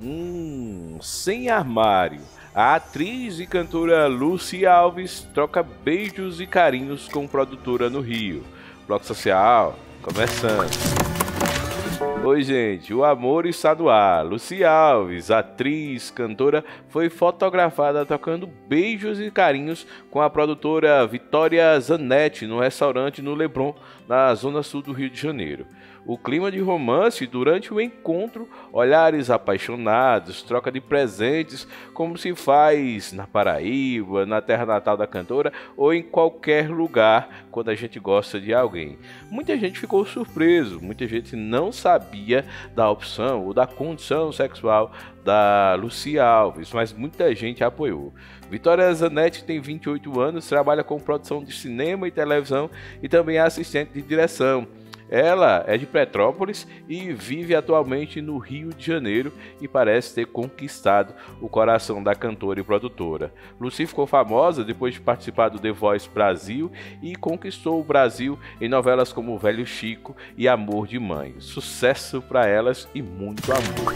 Hum, sem armário. A atriz e cantora Lucy Alves troca beijos e carinhos com produtora no Rio. Bloco Social, começando. Oi, gente. O amor está no ar. Lucy Alves, atriz, cantora, foi fotografada tocando beijos e carinhos com a produtora Vitória Zanetti no restaurante no Leblon, na zona sul do Rio de Janeiro o clima de romance durante o encontro, olhares apaixonados, troca de presentes, como se faz na Paraíba, na terra natal da cantora ou em qualquer lugar quando a gente gosta de alguém. Muita gente ficou surpreso, muita gente não sabia da opção ou da condição sexual da Lucia Alves, mas muita gente apoiou. Vitória Zanetti tem 28 anos, trabalha com produção de cinema e televisão e também é assistente de direção. Ela é de Petrópolis e vive atualmente no Rio de Janeiro e parece ter conquistado o coração da cantora e produtora. Lucy ficou famosa depois de participar do The Voice Brasil e conquistou o Brasil em novelas como Velho Chico e Amor de Mãe. Sucesso para elas e muito amor.